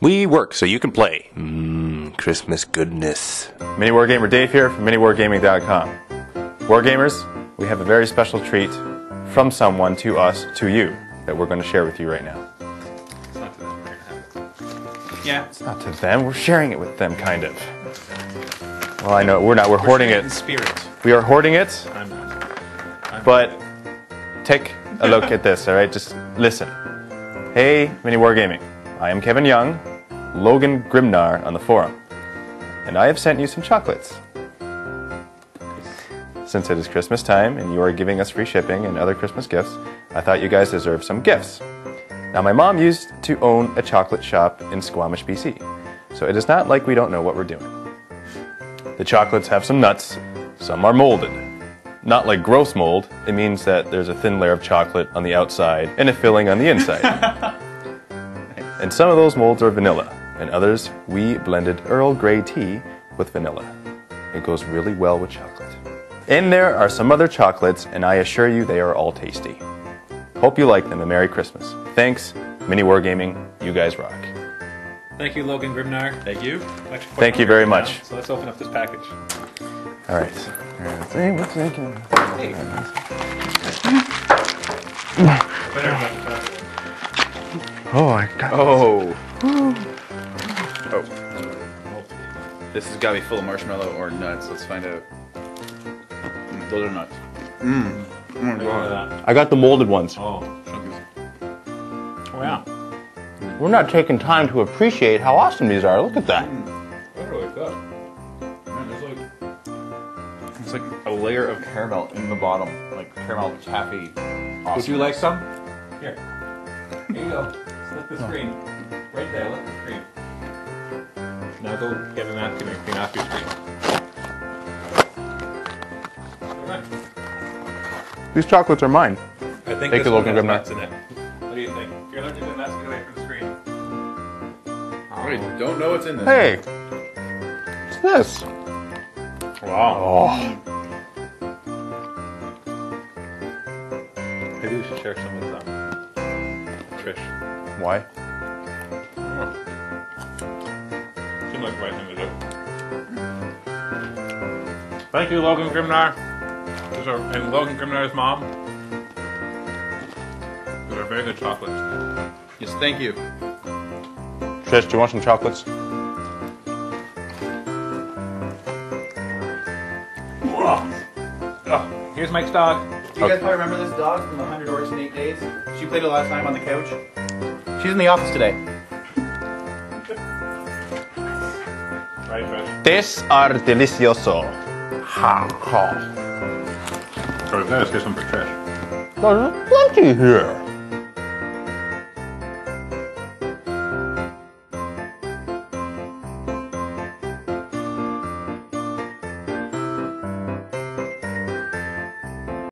We work so you can play. Mmm, Christmas goodness. Mini Wargamer Dave here from MiniWargaming.com. Wargamers, we have a very special treat from someone to us to you that we're going to share with you right now. Yeah. It's not to them, we're sharing it with them, kind of. Well, I know we're not. We're hoarding it. In it. spirit. We are hoarding it, I'm not. I'm but take a look at this. All right, just listen. Hey, Mini Wargaming. I am Kevin Young, Logan Grimnar on the forum, and I have sent you some chocolates. Since it is Christmas time and you are giving us free shipping and other Christmas gifts, I thought you guys deserve some gifts. Now, my mom used to own a chocolate shop in Squamish, BC, so it is not like we don't know what we're doing. The chocolates have some nuts, some are molded. Not like gross mold, it means that there's a thin layer of chocolate on the outside and a filling on the inside. and some of those molds are vanilla, and others we blended Earl Grey tea with vanilla. It goes really well with chocolate. In there are some other chocolates, and I assure you they are all tasty. Hope you like them, and Merry Christmas. Thanks, Mini Wargaming, you guys rock. Thank you, Logan Grimnar. Thank you. Thank you very much. So let's open up this package. All right. Hey, what's thinking? Hey. Better than that. Uh, Oh, I got Oh. Oh. This has got to be full of marshmallow or nuts. Let's find out. Mm, those are nuts. Mmm. Oh my god. I got the molded ones. Oh, chunkies. Oh, yeah. We're not taking time to appreciate how awesome these are. Look at that. They're really good. Man, there's like It's like a layer of caramel in the bottom, like caramel taffy. Awesome. Would you like some? Here. Here you go. Slip the screen. Right there, look at the screen. Now go get a napkin and clean off your screen. Alright. These chocolates are mine. I think they this a look one at has them nuts in it. What do you think? If you're allergic to nuts, get away from the screen. Wait, don't know what's in this. Hey, what's this? Wow. Oh, Maybe we should share some with um, Trish. why? Hmm. Seemed like the right thing to do. Hmm. Thank you, Logan Grimnar. Those are, and Logan Grimnar's mom. Those are very good chocolates. Yes, thank you. Trish, do you want some chocolates? Oh, here's Mike's dog. Do you guys probably remember this dog from the 100 Orcs in 8 Days? She played a lot of time on the couch. She's in the office today. Right, Trish? These are delicioso. Ha ha. Sorry, let's get some for Trish. There's plenty here.